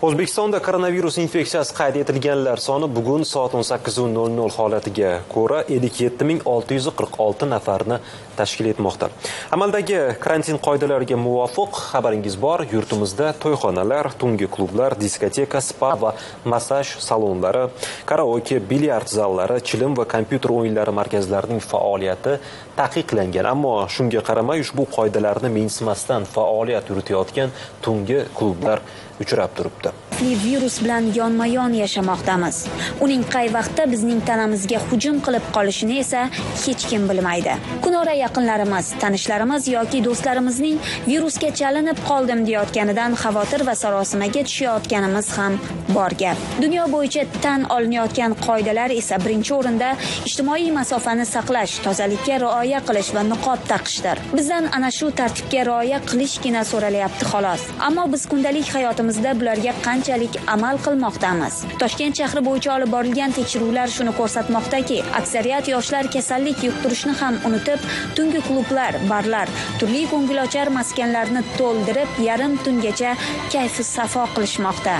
O'zbekistonda koronavirus infeksiyasi qayd etilganlar soni bugun soat 18:00 holatiga ko'ra 57646 nafarni tashkil etmoqda. Amaldagi karantin qoidalariga muvofiq xabaringiz bor, yurtimizda to'yxonalar, tungi klublar, diskoteka, spa va massaj salonlari, karaoke, bilyard zallari, chilim va kompyuter o'yinlari markazlarining faoliyati taqiqlangan. Ammo shunga qaramay ushbu qoidalarni mensimasdan faoliyat yuritayotgan tungi klublar Üçü rap. Xavfli virus bilan yonma-yon yashamoqdamiz. Uning qay vaqtda bizning tanamizga hujum qilib qolishini esa hech kim bilmaydi. Kunora yaqinlarimiz, tanishlarimiz yoki do'stlarimizning virusga chalinib qoldim deyotganidan xavotir va sarosimaga tushayotganimiz ham bor gap. Dunyo bo'yicha tan olinayotgan qoidalar esa birinchi o'rinda ijtimoiy masofani saqlash, tozalikka rioya qilish va niqob taqishdir. Bizdan ana shu tartibga rioya qilishgina so'ralyapti xolos. Ammo biz kundalik hayotimizda bularga qanchalik amal qilmoqdamiz? Toshkent shahri bo'yicha olib borilgan tekshiruvlar shuni ko'rsatmoqdaki, aksariyat yoshlar kasallik yuqtirishni ham unutib, tungi klublar, barlar, turli ko'ngilochar maskanlarni to'ldirib, yarim tungacha kayfi safo qilishmoqda.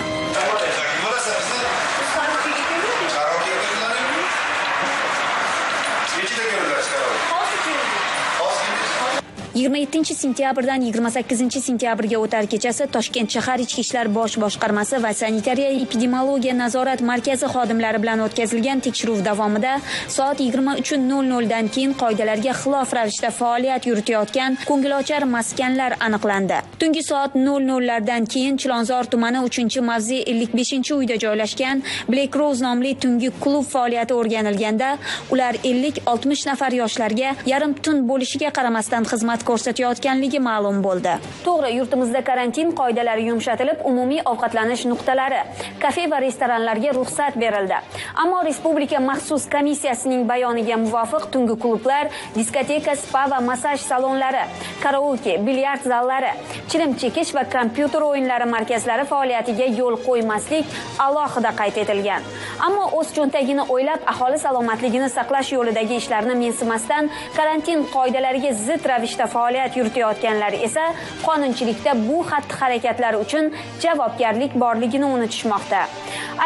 27 sentyabrdan 28 sentyabrga o'tar kechasi Toshkent shahar Ichki ishlar bosh boshqarmasi va sanitariya epidemiologiya nazorat markazi xodimlari bilan o'tkazilgan tekshiruv davomida soat 23:00 dan keyin qoidalarga xilof ravishda faoliyat yuritayotgan ko'ngilochar maskanlar aniqlandi. Tungi soat 00 lardan keyin Chilonzor tumani 3-mavze 55-uyda joylashgan Black Rose nomli tungi klub faoliyati o'rganilganda, ular 50-60 nafar yoshlarga yarim tun bo'lishiga qaramasdan xizmat ko'rsatayotganligi ma'lum bo'ldi. To'g'ri, yurtimizda karantin qoidalari yumshatilib, umumiy ovqatlanish nuqtalari, kafe va restoranlarga ruxsat berildi. Ammo respublika maxsus komissiyasining bayoniga muvofiq tungi klublar, diskoteka, spa va massaj salonlari, karaoke, bilyard zallari, chilim chekish va kompyuter o'yinlari markazlari faoliyatiga yo'l qo'ymaslik alohida qayd etilgan. Ammo o'z cho'ntagini o'ylab, aholi salomatligini saqlash yo'lidagi ishlarni mensimasdan karantin qoidalariga zid ravishda faoliyat yuritayotganlar esa qonunchilikda bu xatti harakatlar uchun javobgarlik borligini unutishmoqda.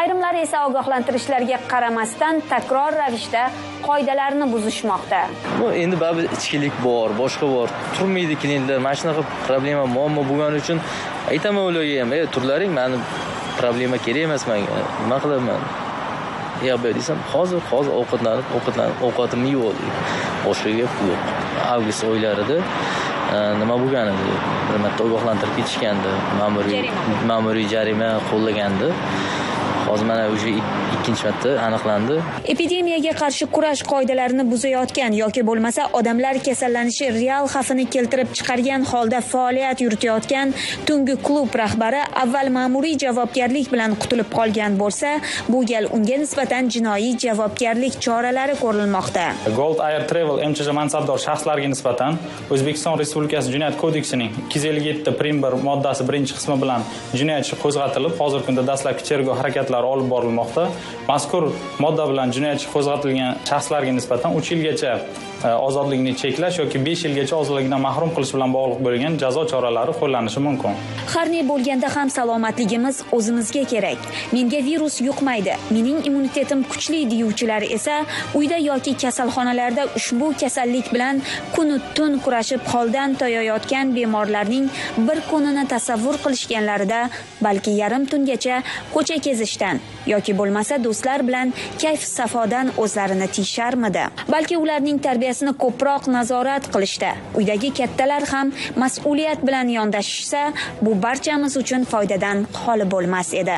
Ayrimlari esa ogohlantirishlarga qaramasdan takror ravishda qoidalarni buzishmoqda. Bu endi baribir ichkilik bor, boshqa bor. Turmaydi klientlar. Mana shunaqa problema, muammo bo'lgani uchun aytaman ularga ham, "Ey, turlaring, meni problema kerak emas menga. Nima qilaman?" Yo'q desam hozir hozir ovqatlanib ovqatlanib ovqatimni yeb oldik boshqa gap yo'q. Avgust oylarida e, nima bo'lgan edi bir marta ogohlantirib ketishgandi. Ma'muriy ma'muriy jarima qo'llagandi hozir mana уже ikkinchi marta aniqlandi. Epidemiyaga qarshi kurash qoidalarini buzayotgan yoki bo'lmasa odamlar kasallanishi real xavfini keltirib chiqargan holda faoliyat yuritayotgan tungi klub rahbari avval ma'muriy javobgarlik bilan qutulib qolgan bo'lsa bu gal unga nisbatan jinoiy javobgarlik choralari ko'rilmoqda. Gold air travel mchj mansabdor shaxslarga nisbatan o'zbekiston respublikasi jinoyat kodeksining ikki yuz ellik yetti prim bir moddasi birinchi qismi bilan jinoyat ishi qo'zg'atilib hozirgi kunda dastlabki tergov harakatlari olib borilmoqda. Mazkur modda bilan jinoyat ishi qo'zg'atilgan shaxslarga nisbatan uch yilgacha e, ozodlikni cheklash yoki besh yilgacha ozodlikdan mahrum qilish bilan bog'liq bo'lgan jazo choralari qo'llanishi mumkin. Har ne bo'lganda ham salomatligimiz o'zimizga kerak. Menga virus yuqmaydi. Mening immunitetim kuchli deyuvchilar esa uyda yoki kasalxonalarda ushbu kasallik bilan kunu tun kurashib holdan toyayotgan bemorlarning bir kunini tasavvur qilishganlarida balki yarim tungacha ko'cha kezishdan yoki bo'lmasa do'stlar bilan kayf safodan o'zlarini tiyisharmidi balki ularning tarbiyasini ko'proq nazorat qilishda uydagi kattalar ham mas'uliyat bilan yondashishsa bu barchamiz uchun foydadan xoli bo'lmas edi.